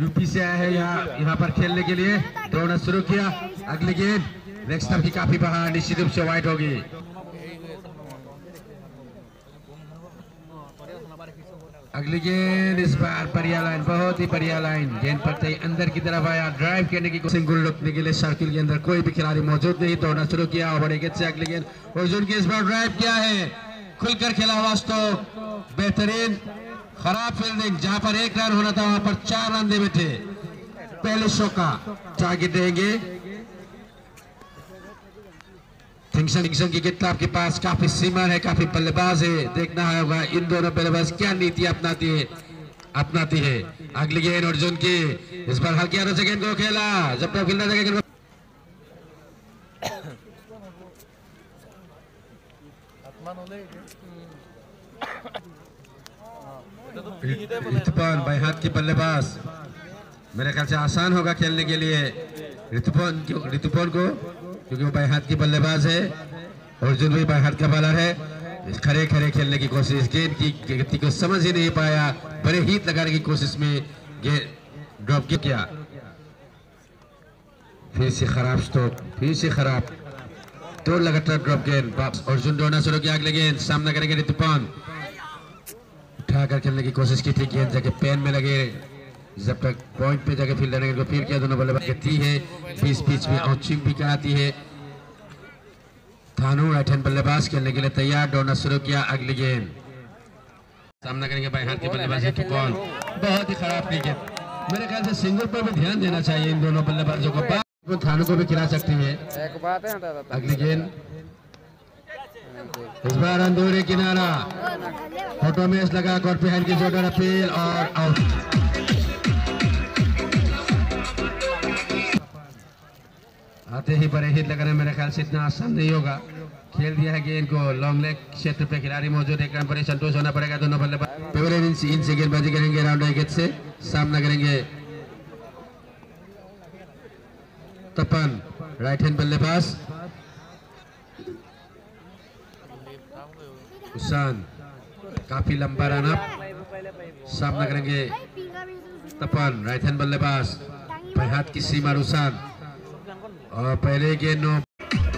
UP से आया है यहाँ यहाँ पर खेलने के लिए। दौड़ना शुरू किया। अगली गेंद। टाइम की काफ़ी बाहर। निश्चित रूप से वाइट होगी। अगली गेंद इस बार बढ़िया लाइन बहुत ही बढ़िया लाइन गेंद पड़ते ही अंदर की तरफ़ आया। ड्राइव करने की कोशिश। रोकने के लिए सर्किल के अंदर कोई भी खिलाड़ी मौजूद नहीं। दौड़ना शुरू किया। और बड़े गेंद से अगली गेंद। अर्जुन की इस बार ड्राइव किया है। खुलकर खेला वास्तव। बेहतरीन। खराब फील्डिंग जहाँ पर एक रन होना था, वहाँ पर चार रन दे बैठे। पहले शो का टारगेट देंगे की आपके पास काफ़ी सीमर है, काफ़ी बल्लेबाज है। देखना होगा इन दोनों बल्लेबाज क्या नीति अपनाती है अपनाती है। अगली गेंद अर्जुन की, इस बार हल्की आरोप से गेंद को खेला। जब तक खेलना था गेंद को ऋतुपन बाई हाथ की बल्लेबाज। मेरे ख्याल से आसान होगा खेलने के लिए। ऋतुपन ऋतुपन को क्योंकि वो बाई हाथ की बल्लेबाज है। अर्जुन भी बाई हाथ का बॉलर है। खड़े खड़े खेलने की कोशिश गेंद की गति को समझ ही नहीं पाया। बड़े हिट लगाने की कोशिश में गेंद ड्रॉप किया। फिर से खराब स्टॉक फिर से खराब। दो लगातार ड्रॉप गेंद अर्जुन दौड़ना शुरू किया। अगले गेंद सामना करेंगे ऋतुपन उठाकर खेलने की कोशिश की थी गेंद जाके पेन में लगे। जब तक पॉइंट पे जाके फील्डर ने को फिर किया दोनों बल्लेबाज गति है। बीच बीच में आउचिंग भी कराती है। थानू राइट हैंड बल्लेबाज खेलने के लिए तैयार दौड़ना शुरू किया अगली गेंद। सामना करेंगे बाई हाथ के बल्लेबाज की कौन बहुत ही खराब क्रिकेट मेरे ख्याल से सिंगल पर भी ध्यान देना चाहिए इन दोनों बल्लेबाजों को। थानू को भी खिला सकती है। अगली गेंद। इस बार अंदूरी किनारा, फ़ोटो में लगा कॉर्पी हैंड की जोटर अपील और आउट आते ही बड़े हिट लगाना मेरे ख्याल से इतना आसान नहीं होगा। खेल दिया है गेंद को लॉन्ग लेग क्षेत्र पे खिलाड़ी मौजूद एक रन पर संतोष होना पड़ेगा, दोनों बल्लेबाज। इनसे गेंदबाजी करेंगे राउंड विकेट से सामना करेंगे। तपन राइट हैंड बल्लेबाज। हुसैन काफ़ी लंबा रन अप सामना करेंगे तपन राइट हैंड बल्लेबाज हाथ की सीमा रुसान और पहले गेंद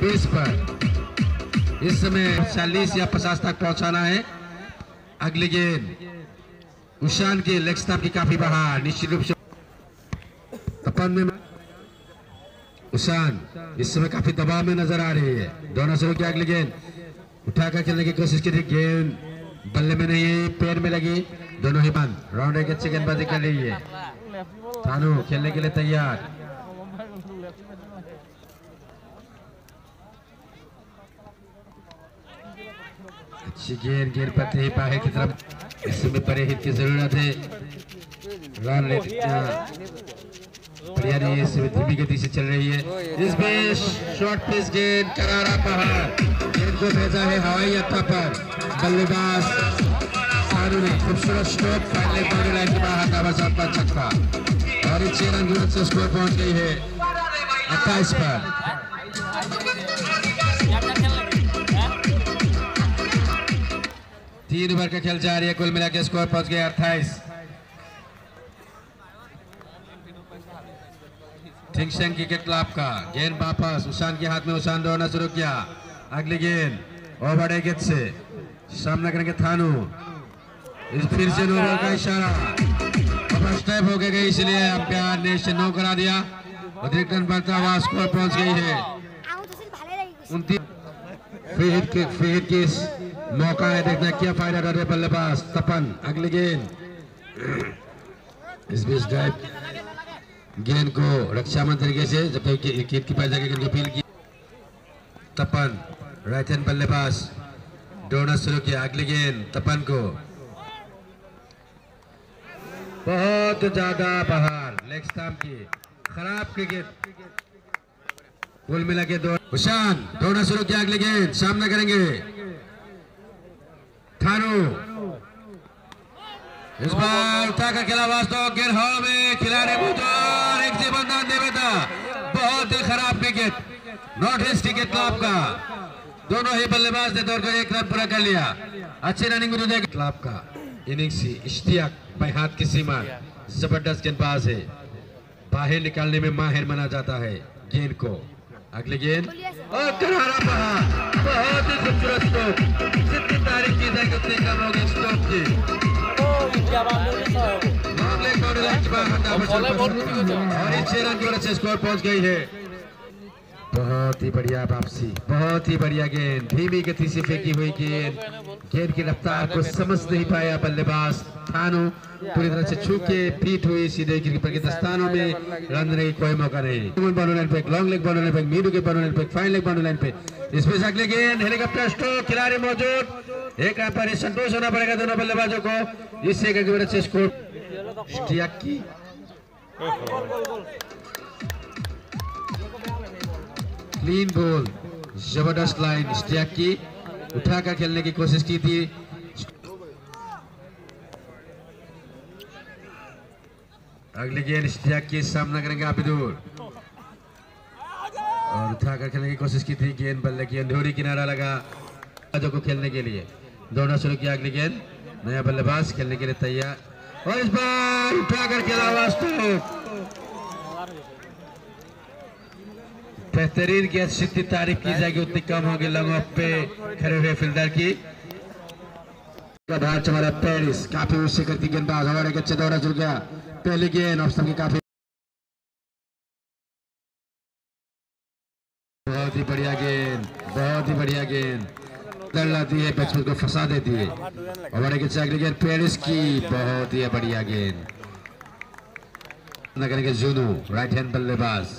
बीस पर इस समय चालीस या पचास तक पहुंचाना है अगली गेंद उशान के लेग स्टंप की काफ़ी बाहर निश्चित रूप से तपन में उशान इस समय काफ़ी दबाव में नज़र आ रही है दोनों शुरू किया अगली गेंद उठाकर खेलने की कोशिश की थी गेंद। बल्ले में नहीं है पैर में लगी। दोनों ही बंद। राउंड एक अच्छी गेंदबाजी कर रही है थानू, खेलने के लिए तैयार। अच्छी गेंद गेंद पर थे बाहर की तरफ़। इसमें बड़े की ज़रूरत है। रन समय धीमी गति से चल रही है। इस बीच शॉर्ट पिच गेंद, करारा बाहर को भेजा है हवाई अड्डा पर। बल्लेबाज सारू ने खूबसूरत स्ट्रोक फाइनल बाउंड्री लाइन के बाहर का बचा पर छक्का। और इस रन की से स्कोर पहुँच गई है अट्ठाईस पर। तीन ओवर का खेल जा रही है, कुल मिला के स्कोर पहुँच गया अट्ठाईस। थिंगशन क्रिकेट क्लब का गेंद वापस उशान के हाथ में उशान दौड़ना शुरू किया। अगली गेंद बड़े गेंद से सामना करेंगे थानू इस फिर से नो बॉल का इशारा टाइप हो गए इसलिए अंपायर ने इसे नो करा दिया अतिरिक्त रन बढ़ता हुआ स्कोर पहुँच गई है उनतीस फ्री हिट के फ्री मौका है देखना क्या फ़ायदा कर रहे बल्लेबाज तपन अगली गेंद इस बीच ड्राइव गेंद को रक्षामन तरीके से जब तक विकेट की पास जाके गेंद को फील की तपन राइट हैंड बल्लेबाज दौड़ना शुरू किया। अगली गेंद, तपन को। बहुत ज़्यादा बाहर। लेग स्टंप की। खराब क्रिकेट। कुल मिला के दो। दौड़ना शुरू किया। अगली गेंद। सामना करेंगे। थानू। इस बार उठाकर खेला वास्तव गेंद हवा में। खिलाड़ी बुज़ुर्ग एक जीवन दान दे बेटा बहुत ही खराब cricket. North east cricket club का। दोनों ही बल्लेबाज ने दौड़कर एक रन पूरा कर लिया। अच्छी रनिंग क्लब का इनिंग्स इश्तियाक बाई हाथ की सीमा। ज़बरदस्त गेंदबाज है। बाहर निकालने में माहिर माना जाता है गेंद को। अगली गेंद। और करारा बहा बहुत ही खूबसूरत स्ट्रोक जितनी तारीफ़ की जाएगी उतनी कम होगी स्ट्रोक की। को के। और छह रन की वजह से स्कोर पहुँच गई है। बहुत ही बढ़िया वापसी बहुत ही बढ़िया गेंद। धीमी गति से फेंकी हुई गेंद। गेंद की रफ्तार को समझ नहीं पाया बल्लेबाज थानू। पूरी तरह से छू के पीट हुई सीधे कीपर के दस्तानों में। रन नहीं कोई मौका नहीं। बाउंड्री लाइन पे लॉन्ग लेग बाउंड्री लाइन पे मीडू के बाउंड्री लाइन पे फाइन लेग बाउंड्री लाइन पे। इसमें से अगले गेंद हेलीकॉप्टर स्ट्रोक खिलाड़ी मौजूद। एक रन पर संतोष होना पड़ेगा दोनों बल्लेबाजों को। इससे एक से स्कोर स्टियाकी क्लीन बॉल ज़बरदस्त लाइन स्टैक की उठाकर खेलने की कोशिश की थी। अगली गेंद स्टैक की सामना करेंगे आबिदुल और उठाकर खेलने की कोशिश की थी गेंद बल्ले की, अंधेरी किनारा लगा। को खेलने के लिए। दोनों शुरू किया अगली गेंद। नया बल्लेबाज खेलने के लिए तैयार। और इस बार उठाकर खेला वास्तव बेहतरीन गेंद जितनी तारीफ़ की जाएगी उतनी कम होगी लंग ऑफ़ पे खड़े हुए फील्डर की बाहर हमारा पेरिस काफ़ी उससे करती गेंदबाज हमारे अच्छे दौरा चल गया पहली गेंद ऑफ़ की काफ़ी बहुत ही बढ़िया गेंद बहुत ही बढ़िया गेंद लाती है बैट्समैन को फंसा देती है हमारे के अगली गेंद पेरिस की बहुत ही बढ़िया गेंद नगर के जुनू राइट हैंड बल्लेबाज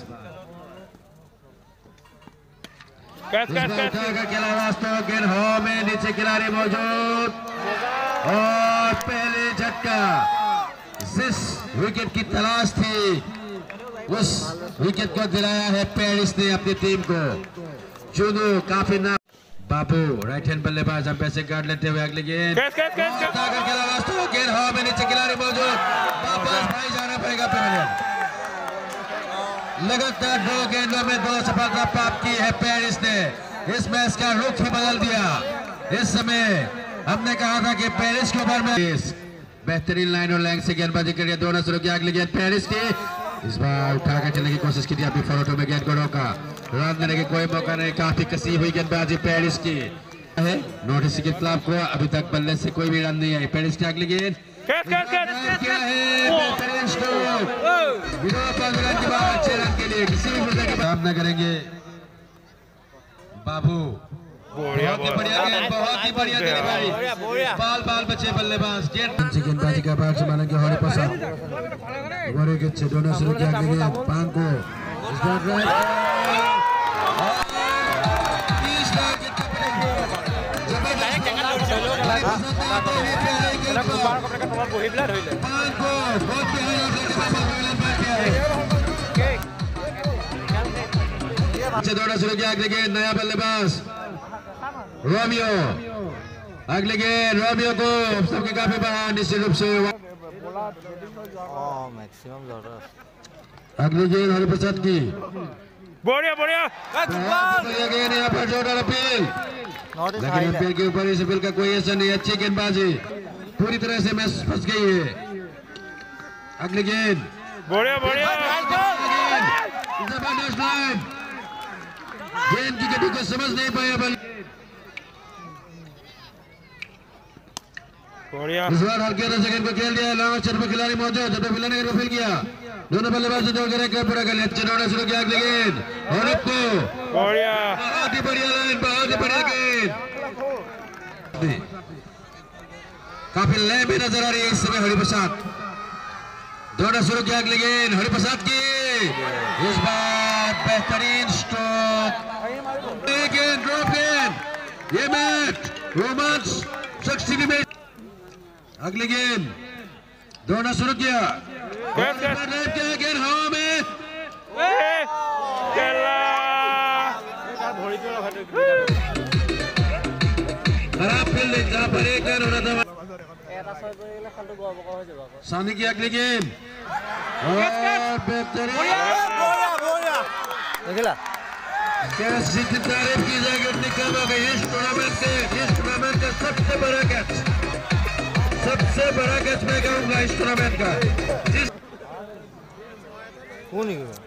कैच कैच कैच का खेला वास्तव गेंद हो में नीचे खिलाड़ी मौजूद। और पहले झटका जिस विकेट की तलाश थी उस विकेट को दिलाया है पेरिस ने अपनी टीम को। चुनू काफ़ी ना बाबू राइट हैंड बल्लेबाज हम पैसे गार्ड लेते हुए अगले गेंद। गेंद हवा में नीचे खिलाड़ी मौजूद वापस भाई जाना पड़ेगा पहले लगातार दो गेंदों में दो सफलता प्राप्त की है पेरिस ने। इस मैच का रुख ही बदल दिया। इस समय हमने कहा था कि पेरिस के ऊपर में बेहतरीन लाइन और लैंग से गेंदबाजी कर दोनों शुरू किया। अगली गेंद पेरिस की। इस बार उठाकर चलने की कोशिश की थी। अभी फरोटो में गेंद को रोका। रन देने की कोई मौका नहीं। काफ़ी कसी हुई गेंदबाजी पेरिस की। नोटिस के खिलाफ को अभी तक बल्ले से कोई भी रन नहीं आई। पेरिस की अगली गेंद। कैच कैच कैच सामना करेंगे बाबू बढ़िया बहुत ही बढ़िया गेंद बहुत ही बढ़िया। तेरी भाई बाल बाल बचे बल्लेबाज गेंद गेंदबाजी का बार संभालें के हमारे पास गोरे के छह दोनों शुरू किया गेंद पांग को इस अच्छे दौड़ा शुरू किया अगले गेंद नया बल्लेबाज रोमियो अगले गेंद रोमियो को सबके काफ़ी बाहर निश्चित रूप से मैक्सिमम ज़रूरत अगली गेंद हरिप्रसाद की। बढ़िया बढ़िया। बढ़िया गेंद यहाँ पर जोरदार अपील। लेकिन अंपायर के ऊपर इस अपील का कोई असर नहीं अच्छी गेंदबाजी। पूरी तरह से मैच फंस गई है। अगली गेंद। बढ़िया बढ़िया। गेंद ज़बरदस्त लाइन गेंद। की गति को समझ नहीं पाया बल इस बार हल्के सेकंड को खेल दिया। लॉन्ग छठ पर खिलाड़ी मौजूद। जब फिलने ने फील किया। दोनों बल्लेबाज जोड़ कर पूरा कर लिया। अच्छे दौड़ा शुरू किया अगली गेंद। और को बढ़िया। बहुत ही बढ़िया लाइन बहुत ही बढ़िया गेंद। काफ़ी लय में नज़र आ रही है इस समय हरिप्रसाद। दौड़ा शुरू किया अगली गेंद हरिप्रसाद की। इस बार बेहतरीन स्ट्रोक गेंद ड्रॉप गेंद। ये मैच रोमांच सिक्सटी में। अगली गेंद। दौड़ना शुरू किया। गेंद हवा में। खराब फील्डिंग जहाँ पर। सामने की अगली गेंद और बेहतरीन देखला कैच जितनी तारीफ की जाएगी उतनी कम हो गई इस टूर्नामेंट के इस टूर्नामेंट का सबसे बड़ा कैच सबसे बड़ा कैच मैं कहूंगा इस टूर्नामेंट का जिस কোন নেকি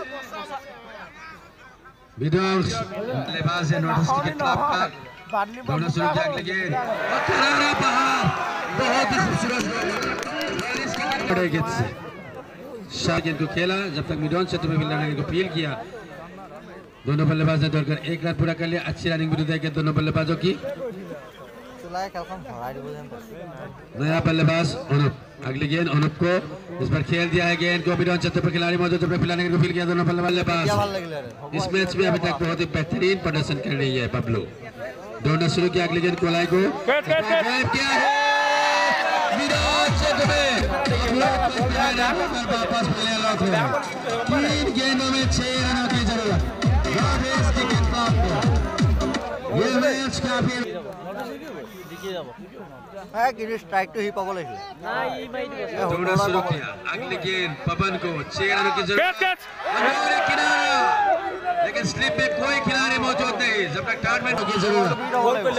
विध्वंस बल्लेबाज है नोटिस के खिलाफ का दोनों शुरू जाग लगे करारा बहार, बहुत ही खूबसूरत। बड़े गेंद से। शाह गेंद को खेला, जब तक मिडॉन क्षेत्र में मिलने को अपील किया। दोनों बल्लेबाज ने दौड़कर एक रन पूरा कर लिया। अच्छी रनिंग भी है दोनों बल्लेबाजों की। नया बल्लेबाज अनुप अगली गेंद अनुप को इस पर खेल दिया है गेंद को बिना चतुर पर खिलाड़ी मौजूद पर खिलाने को फील किया दोनों बल्लेबाज इस मैच में अभी तक बहुत ही बेहतरीन प्रदर्शन कर रही है बबलू दोनों शुरू किया अगली गेंद कोलाई को। तो तीन गेंदों में छह रनों की ज़रूरत। काफ़ी জিকি যাব এই কিন্তু ষ্ট্ৰাইকটো সি পাব লাগিছিলে এই दौड़ना ষোল্ল शुरू ৰান किया अगली गेंद पवन को छह रनों की कैच जरूरत कैच और एक किनारा लेकिन स्लिप में कोई खिलाड़ी मौजूद नहीं जब तक टार्गेट की जरूरत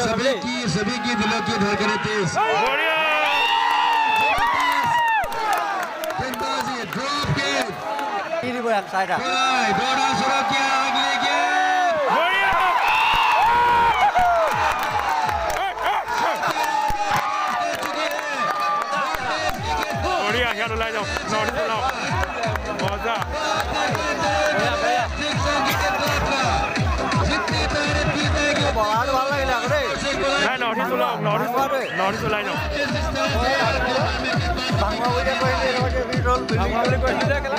सभी की सभी की दिलों की धड़कनें तेज बढ़िया गेंदबाजी ड्रॉप गेंद কি দিব এক চাৰিটা कोलाई दौड़ा शुरू নড়িয়া হিয়ার ওলাই যাও নড়ি ওলাও মজা নড়ি তোলাও নড়ি নড়ি তোলাই যাও বাংলা বলে কইলে রোল বিলিং বলে কইলে খেলা